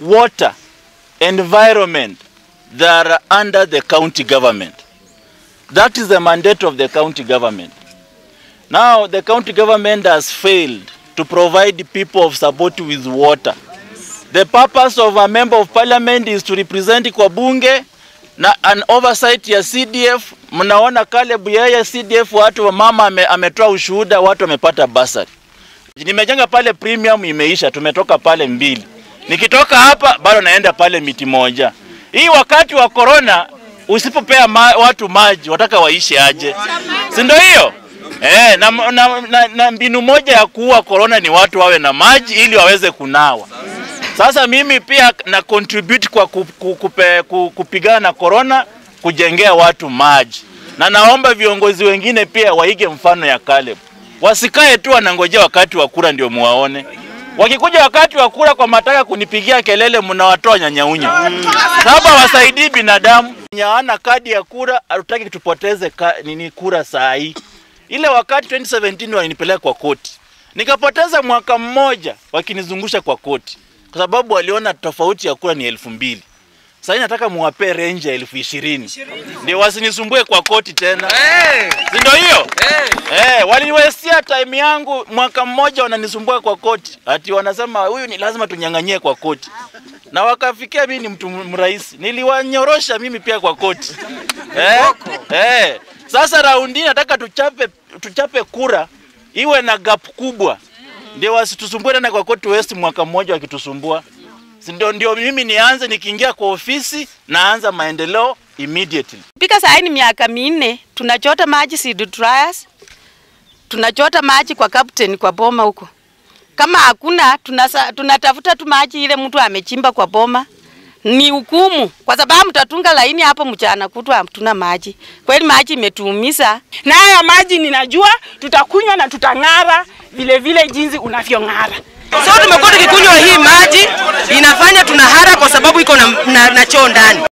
water, environment, that are under the county government. That is the mandate of the county government. Now, the county government has failed to provide people of support with water. The purpose of a member of parliament is to represent kwa bunge na an oversight ya CDF. Mnaona Caleb yeye CDF, watu wa mama ame, ametoa ushuhuda, watu wamepata basari. Nimejenga pale premium imeisha, tumetoka pale mbili. Nikitoka hapa bado naenda pale miti moja. Hii wakati wa korona, usipopea ma, watu maji wataka waishi aje? Si ndio hiyo? Eh, na, na, na, na mbinu moja ya kuua korona ni watu wawe na maji ili waweze kunawa. Sasa mimi pia na contribute kwa ku- ku- kupe- ku- kupigana na korona, kujengea watu maji, na naomba viongozi wengine pia waige mfano ya Caleb, wasikae tu wanangojea wakati wa kura ndio muwaone. Wakikuja wakati wa kura kwa mataka kunipigia kelele, mnawatoa nyanyaunya, saba, wasaidii binadamu. Nyaana kadi ya kura, hatutaki tupoteze ka, nini kura saa hii. Ile wakati 2017 walinipeleka kwa koti, nikapoteza mwaka mmoja wakinizungusha kwa koti kwa sababu waliona tofauti ya kura ni elfu mbili. Sasa nataka muwape range ya elfu ishirini. Ndio wasinisumbue kwa koti tena, si ndio hiyo? Eh, waliniwestia time yangu mwaka mmoja, wananisumbua kwa koti, ati wanasema huyu ni lazima tunyang'anyie kwa koti, na wakafikia mimi ni mtu mrahisi, niliwanyorosha mimi pia kwa koti. Eh, eh. Sasa raundi nataka tuchape, tuchape kura iwe na gap kubwa. Ndio wasitusumbue tena kwa koti West mwaka mmoja wakitusumbua. Ndio, ndio mimi nianze nikiingia kwa ofisi naanza maendeleo immediately. Pika saa ni miaka minne, tunachota maji seed dryers, tunachota maji kwa captain kwa boma huko. Kama hakuna tunasa, tunatafuta tu maji ile mtu amechimba kwa boma. Ni hukumu kwa sababu mtatunga laini hapo mchana kutwa hatuna maji. Kweli maji imetuumiza. na haya maji ninajua tutakunywa na tutang'ara vile vile jinsi unavyong'ara. So tumekuwa tukikunywa hii maji inafanya tunahara kwa sababu iko na, na, na ndani.